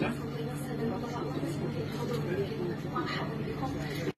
Tá? 好。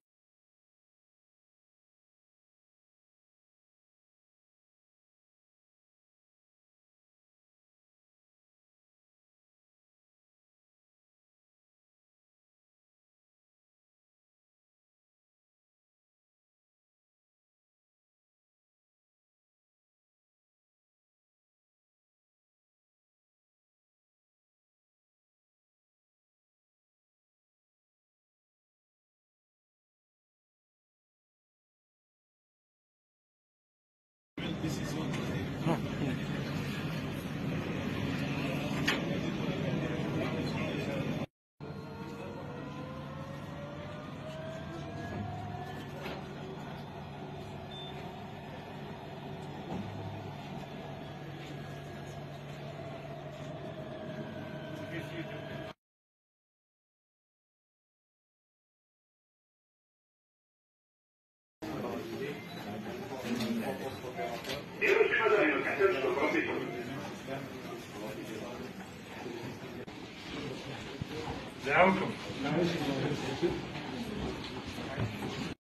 دعوكم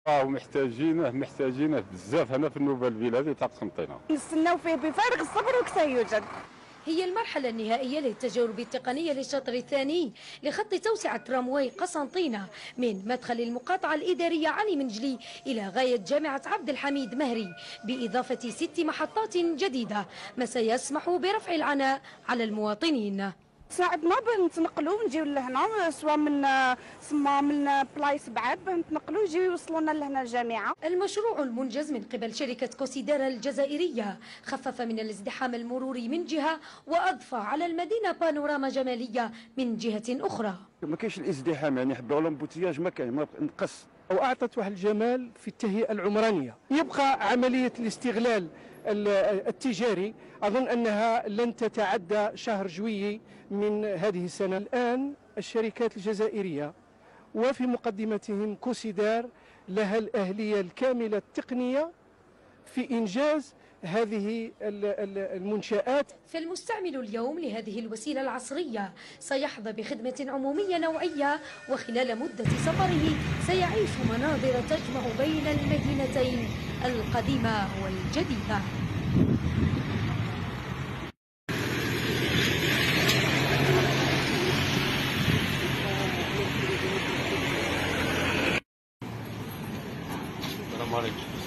آه محتاجينه بزاف هنا في النوبه البلادي تاع قسنطينه نستناو فيه بفارغ الصبر وسيوجد هي المرحلة النهائية للتجارب التقنية للشطر الثاني لخط توسعة ترامواي قسنطينة من مدخل المقاطعة الإدارية علي منجلي إلى غاية جامعة عبد الحميد مهري بإضافة ست محطات جديدة ما سيسمح برفع العناء على المواطنين. ساعدنا بنتنقلوا ونجيو لهنا سواء من سما من بلايص بعاد بنتنقلوا يجيو يوصلونا لهنا الجامعة المشروع المنجز من قبل شركة كوسيدار الجزائرية. خفف من الازدحام المروري من جهة وأضفى على المدينة بانوراما جمالية من جهة أخرى. ما كاينش الازدحام يعني حبوا l'embouteillage ما كاين ما نقص وأعطت واحد الجمال في التهيئة العمرانية. يبقى عملية الاستغلال ال- التجاري أظن أنها لن تتعدى شهر جويي من هذه السنة. الآن الشركات الجزائرية وفي مقدمتهم كوسيدار لها الأهلية الكاملة التقنية في إنجاز هذه ال- ال- المنشآت. فالمستعمل اليوم لهذه الوسيلة العصرية سيحظى بخدمة عمومية نوعية وخلال مدة سفره سيعيش مناظر تجمع بين المدينتين القديمة والجديدة. السلام عليكم.